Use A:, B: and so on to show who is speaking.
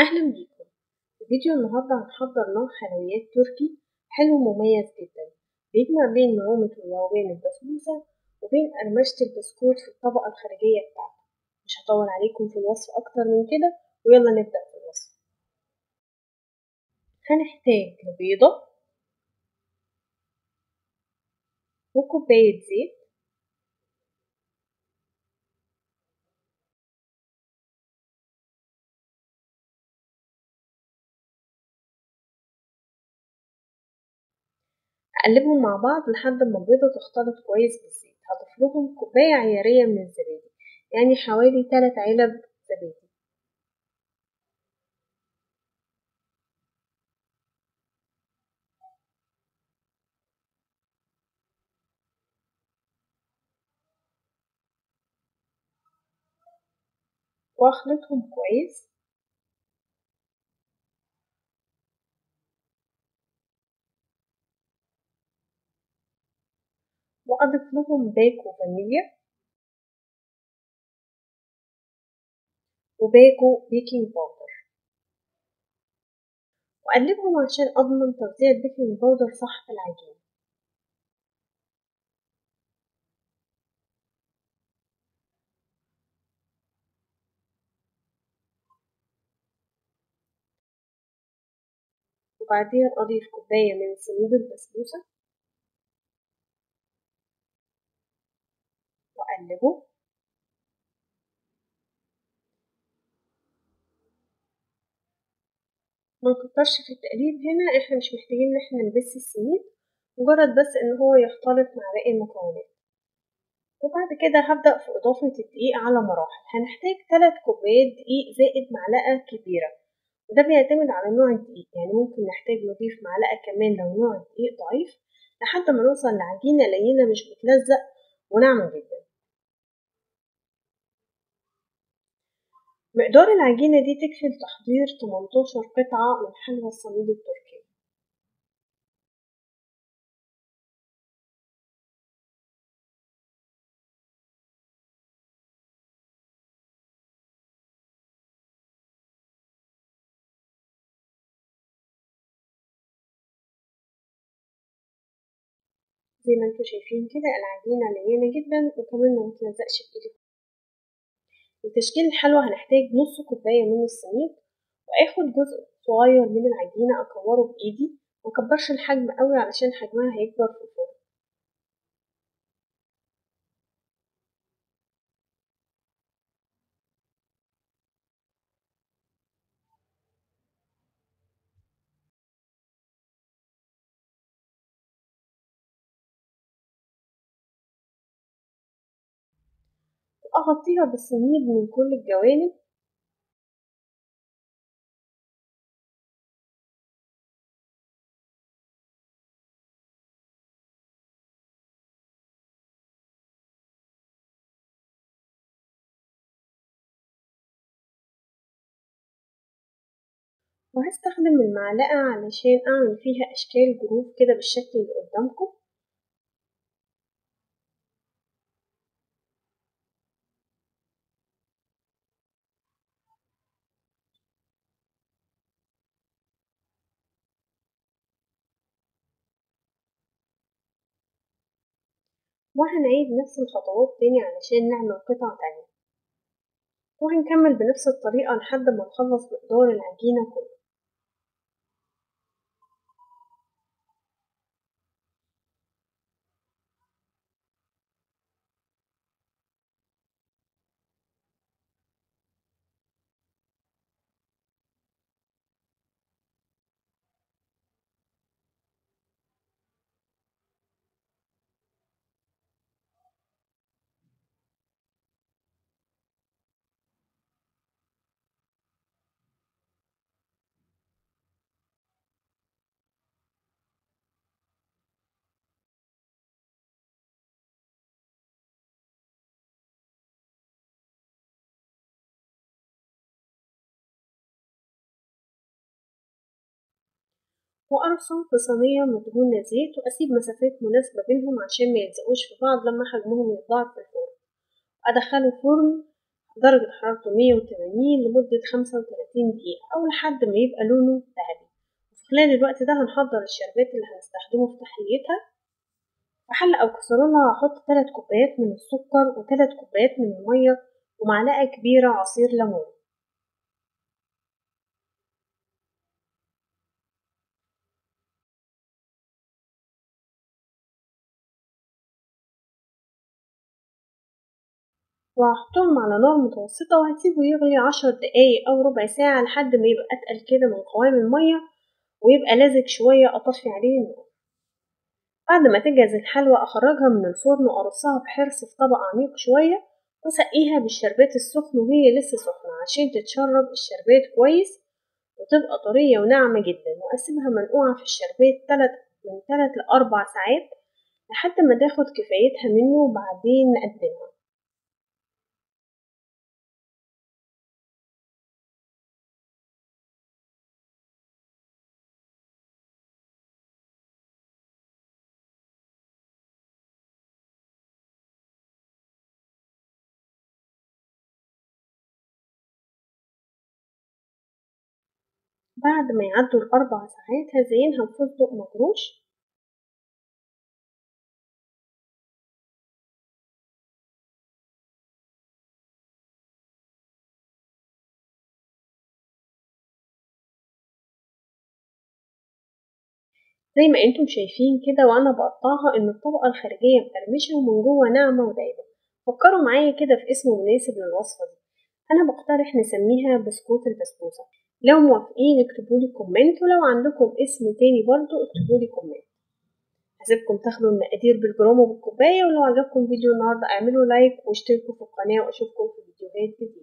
A: أهلا بيكم. في فيديو النهاردة هنحضر نوع حلويات تركي حلو مميز جدا. بيجمع بين نعومة وذوبان البسبوسة وبين قرمشة البسكوت في الطبقة الخارجية بتاعته مش هطول عليكم في الوصف أكتر من كده ويلا نبدأ في الوصف. هنحتاج بيضة وكوباية زيت هقلبهم مع بعض لحد ما البيضة تختلط كويس بالزيت. هضيف لهم كوباية عيارية من الزبادي يعني حوالي تلات علب زبادي. وأخلطهم كويس. لهم باكو فانيليا. وباكو baking powder. وأقلبهم عشان أضمن توزيع ال baking powder صح في العجينة وبعدين أضيف كوباية من سميد البسبوسة. وأقلبه ما نكترش في التقليب هنا إحنا مش محتاجين إن إحنا نبس السميد مجرد بس إن هو يختلط مع باقي المكونات. وبعد كده هبدأ في إضافة الدقيق على مراحل. هنحتاج تلات كوبايات دقيق زائد معلقة كبيرة وده بيعتمد على نوع الدقيق. يعني ممكن نحتاج نضيف معلقة كمان لو نوع الدقيق ضعيف لحد ما نوصل لعجينة لينة مش بتلزق وناعمة جدا. مقدار العجينة دي تكفي لتحضير 18 قطعة من حلوى الصميد التركي. زي ما أنتوا شايفين كده العجينة لينة جدا وكمان ما متلزقش في إيدك. لتشكيل الحلوى هنحتاج نص كوباية من السميد وآخد جزء صغير من العجينة أكوره بإيدي مكبرش الحجم قوي علشان حجمها هيكبر في الفرن. وأغطيها بالسميد من كل الجوانب. وهستخدم المعلقة علشان أعمل فيها أشكال جروف كده بالشكل اللي قدامكم. وهنعيد نفس الخطوات تاني علشان نعمل قطع تانية. وهنكمل بنفس الطريقة لحد ما نخلص مقدار العجينة كله وأرصهم في صينية مدهونة زيت وأسيب مسافات مناسبة بينهم عشان ما يلزقوش في بعض لما حجمهم يتضاعف في الفرن. أدخله فرن درجة حرارته مية وتمانين لمدة خمسة وتلاتين تلاتين دقيقة أو لحد ما يبقى لونه ذهبي. وفي خلال الوقت ده هنحضر الشربات اللي هنستخدمه في تحليتها. في حلة أو كسرونة هحط تلات كوبايات من السكر وتلات كوبايات من المية ومعلقة كبيرة عصير ليمون. وهحطهم على نار متوسطة وهسيبه يغلي عشر دقايق أو ربع ساعة لحد ما يبقى أتقل كده من قوام المية ويبقى لازج شوية أطفي عليه النار بعد ما تجهز الحلوى أخرجها من الفرن وأرصها بحرص في طبق عميق شوية وسقيها بالشربات السخن وهي لسه سخنة عشان تتشرب الشربات كويس وتبقى طرية وناعمة جدا وأسيبها منقوعة في الشربات تلت من تلت لأربع ساعات لحد ما تاخد كفايتها منه وبعدين نقدمها. بعد ما يعدوا الأربع ساعات هزينها بفستق مجروش. زي ما أنتم شايفين كده وأنا بقطعها إن الطبقة الخارجية مقرمشة ومن جوه ناعمة ودايبة. فكروا معايا كده في اسم مناسب للوصفة دي. أنا بقترح نسميها بسكوت البسبوسة. لو موافقين اكتبولي comment ولو عندكم اسم تاني برضو اكتبولي comment هسيبكم تاخدوا المقادير بالجرام وبالكوباية ولو عجبكم فيديو النهاردة اعملوا like واشتركوا في القناة واشوفكم في فيديوهات جديدة.